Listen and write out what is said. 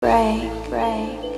break, break.